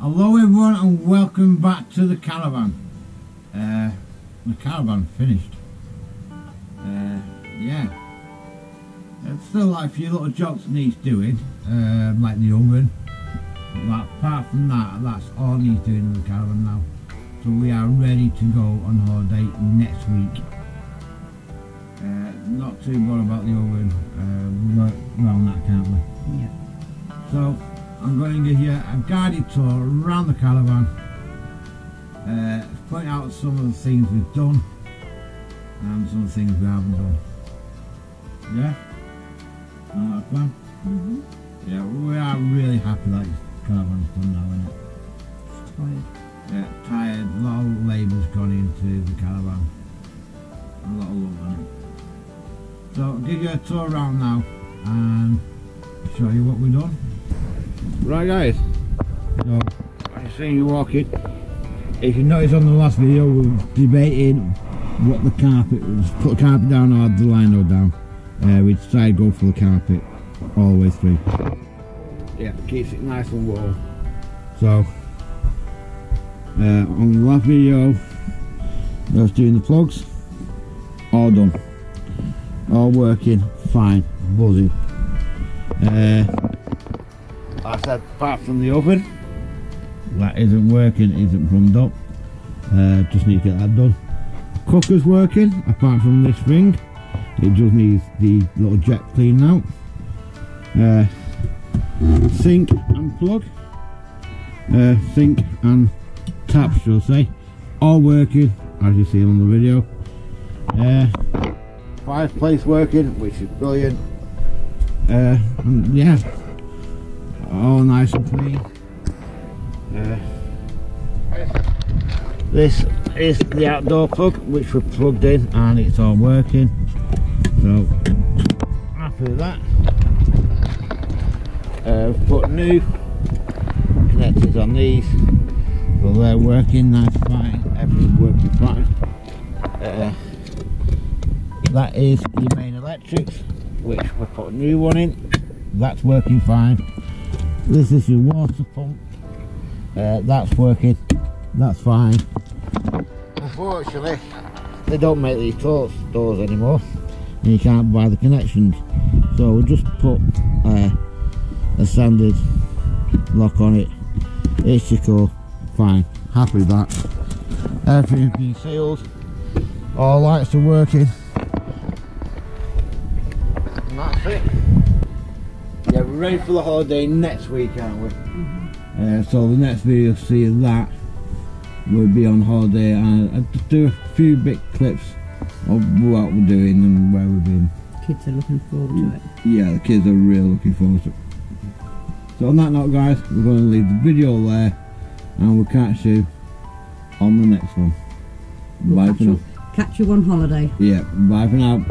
Hello everyone and welcome back to the caravan. Uh, the caravan finished. Uh, yeah. It's still like a few little jobs needs doing, um, like the oven. But apart from that, that's all needs doing in the caravan now. So we are ready to go on holiday next week. Uh, not too bothered about the oven. Uh, work around that, can't we? Yeah. So I'm going to give you a guided tour around the caravan, uh, point out some of the things we've done and some of the things we haven't done. Yeah? Right, plan? Mm-hmm. Yeah, we are really happy that caravan's done now, isn't it? Tired. Yeah, tired, a lot of labour's gone into the caravan. A lot of love on it. So I'll give you a tour around now and show you what we've done. Right guys, so I see you walking. If you notice on the last video we were debating what the carpet was, put the carpet down or the lino down. Uh, we decided to go for the carpet all the way through. Yeah, keeps it nice and warm. So uh, on the last video I was doing the plugs all done all working fine buzzing uh, I said apart from the oven. That isn't working isn't plumbed up. Uh, just need to get that done. Cooker's working apart from this ring it just needs the little jet clean out uh, sink and plug. Uh, sink and taps shall say. All working as you see on the video. Uh, fireplace working which is brilliant. uh, and yeah all nice and clean. This is the outdoor plug which we plugged in and it's all working. So happy with that uh, put new connectors on these. So they're working nice fine everything's working fine. Uh, that is your main electrics which we put a new one in. That's working fine this is your water pump. Uh, that's working. That's fine. Unfortunately they don't make these doors, doors anymore. And you can't buy the connections. So we'll just put uh, a standard lock on it. It's secure fine. Happy with that. Everything's been sealed. All lights are working. And that's it yeah we're ready for the holiday next week aren't we? Uh, so the next video you'll see of that. Will be on holiday. And I'll just do a few bit clips of what we're doing and where we've been. Kids are looking forward to it. yeah the kids are really looking forward to it. So on that note guys we're going to leave the video there and we'll catch you on the next one. We'll bye catch for now. you, catch you on holiday. yeah bye for now